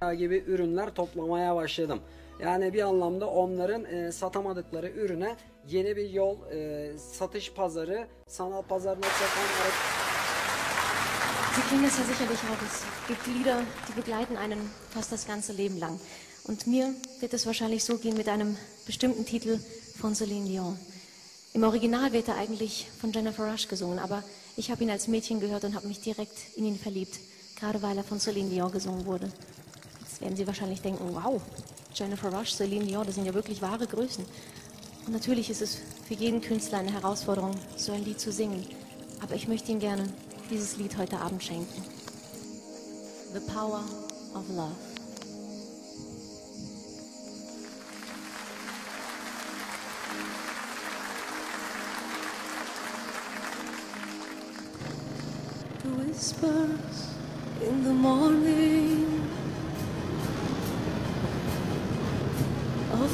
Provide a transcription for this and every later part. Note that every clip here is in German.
Gibi ürünler toplamaya başladım. Yani bir anlamda onların e, satamadıkları ürüne yeni bir yol, e, satış pazarı, sanal pazarına satan Sie kennen das ja sicherlich auch. Es gibt Lieder, die begleiten einen fast das ganze Leben lang. Und mir wird es wahrscheinlich so gehen mit einem bestimmten Titel von Celine Dion. Im Original wird er eigentlich von Jennifer Rush gesungen, aber ich habe ihn als Mädchen gehört und habe mich direkt in ihn verliebt, gerade weil er von Celine Dion gesungen wurde. Werden Sie wahrscheinlich denken, wow, Jennifer Rush, Celine Dion, das sind ja wirklich wahre Größen. Und natürlich ist es für jeden Künstler eine Herausforderung, so ein Lied zu singen. Aber ich möchte Ihnen gerne dieses Lied heute Abend schenken. The Power of Love. Whispers in the morning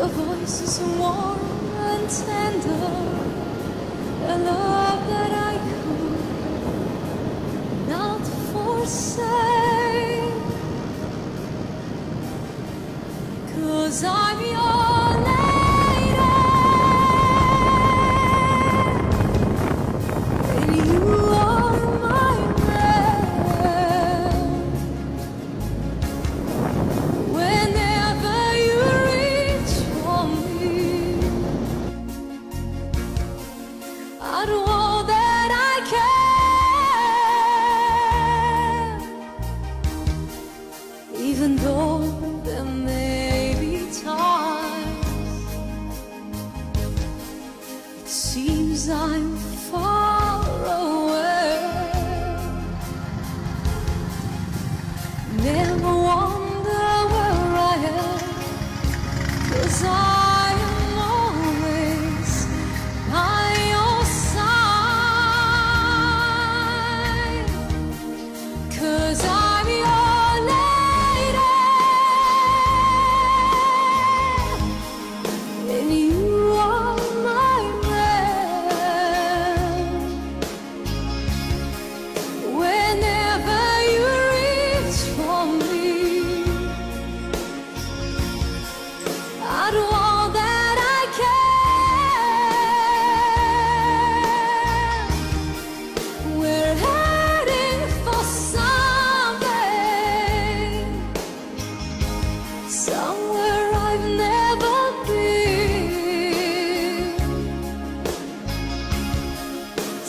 Your voice is warm and tender, a love that I could not forsake. Cause I'm your 曾走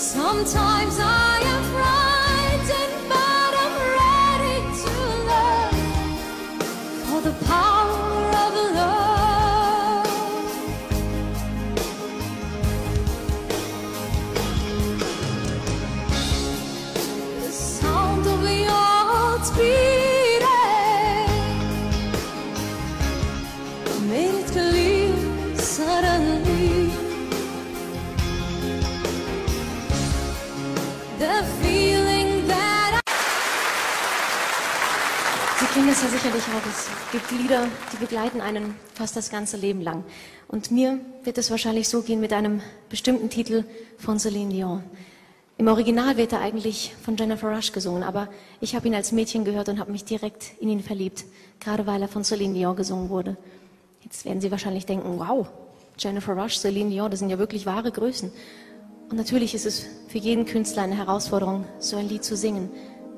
Sometimes I am proud. Das ja sicherlich auch. Es gibt Lieder, die begleiten einen fast das ganze Leben lang. Und mir wird es wahrscheinlich so gehen mit einem bestimmten Titel von Celine Dion. Im Original wird er eigentlich von Jennifer Rush gesungen, aber ich habe ihn als Mädchen gehört und habe mich direkt in ihn verliebt, gerade weil er von Celine Dion gesungen wurde. Jetzt werden Sie wahrscheinlich denken, wow, Jennifer Rush, Celine Dion, das sind ja wirklich wahre Größen. Und natürlich ist es für jeden Künstler eine Herausforderung, so ein Lied zu singen.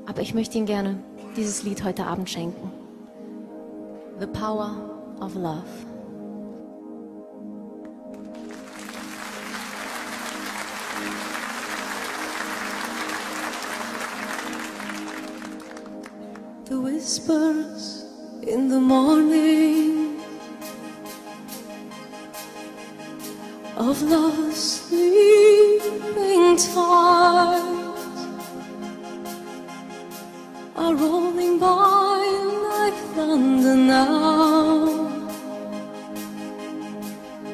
Aber ich möchte Ihnen gerne dieses Lied heute Abend schenken. The Power of Love. The whispers in the morning of love's are rolling by like thunder now.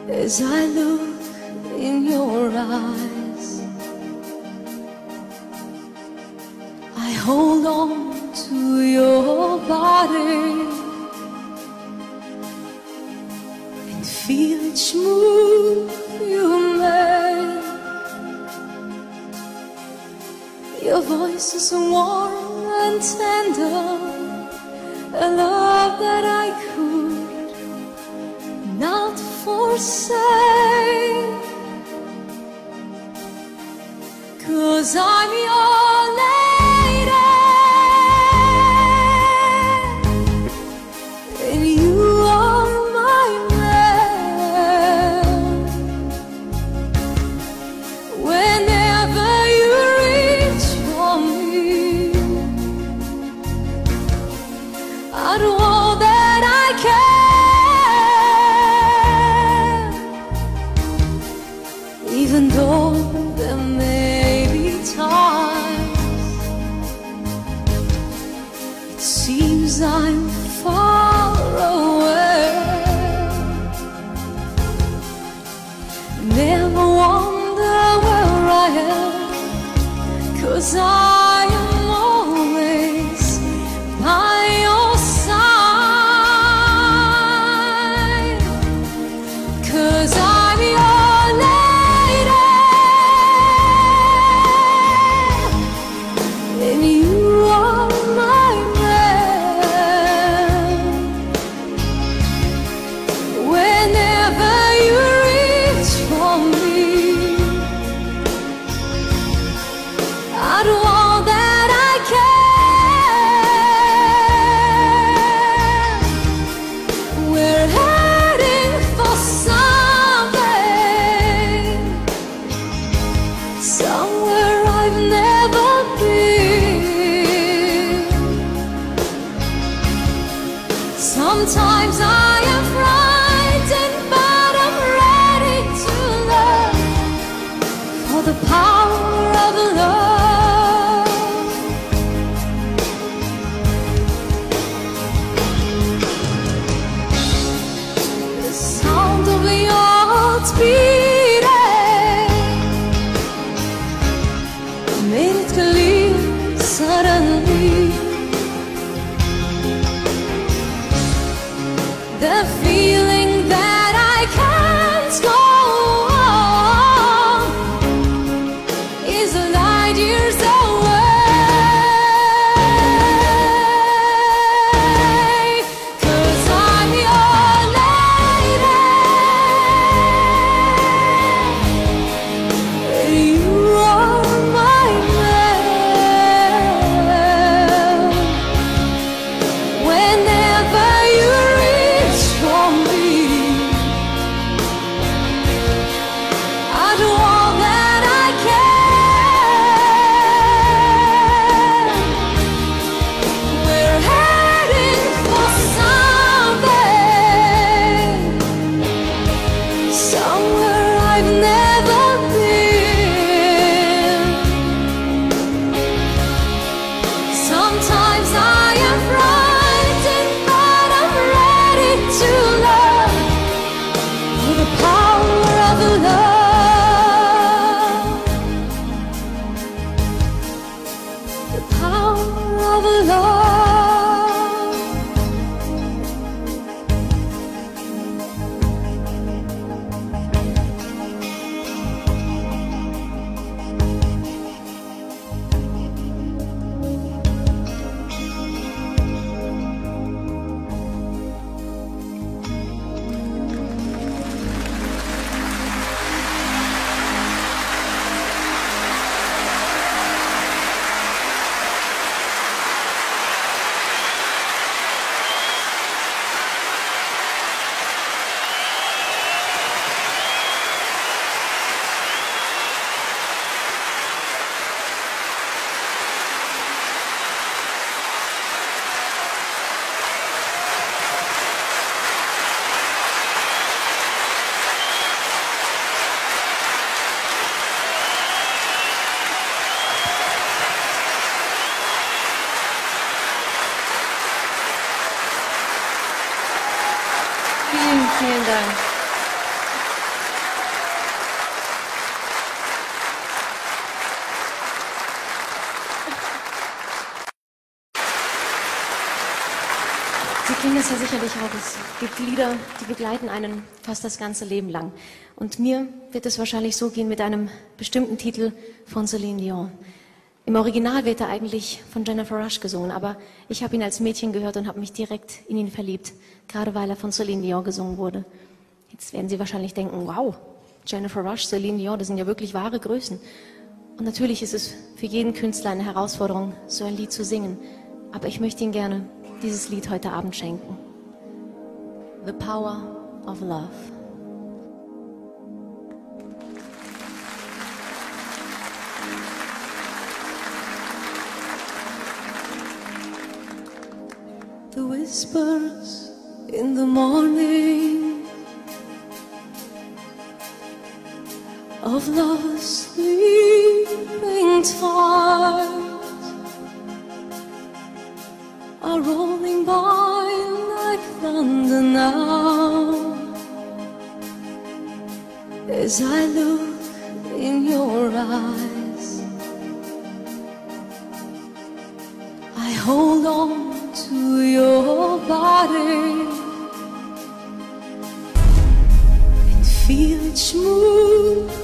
As I look in your eyes, I hold on to your body and feel each move you make. Your voice is warm and tender, a love that I could not forsake. Cause I'm your song the feet. Ja sicherlich auch. Es gibt Lieder, die begleiten einen fast das ganze Leben lang. Und mir wird es wahrscheinlich so gehen mit einem bestimmten Titel von Celine Dion. Im Original wird er eigentlich von Jennifer Rush gesungen, aber ich habe ihn als Mädchen gehört und habe mich direkt in ihn verliebt, gerade weil er von Celine Dion gesungen wurde. Jetzt werden Sie wahrscheinlich denken, wow, Jennifer Rush, Celine Dion, das sind ja wirklich wahre Größen. Und natürlich ist es für jeden Künstler eine Herausforderung, so ein Lied zu singen. Aber ich möchte Ihnen gerne dieses Lied heute Abend schenken. The Power of Love. The whispers in the morning of love's sleeping tide rolling by like thunder now as I look in your eyes. I hold on to your body and feel it smooth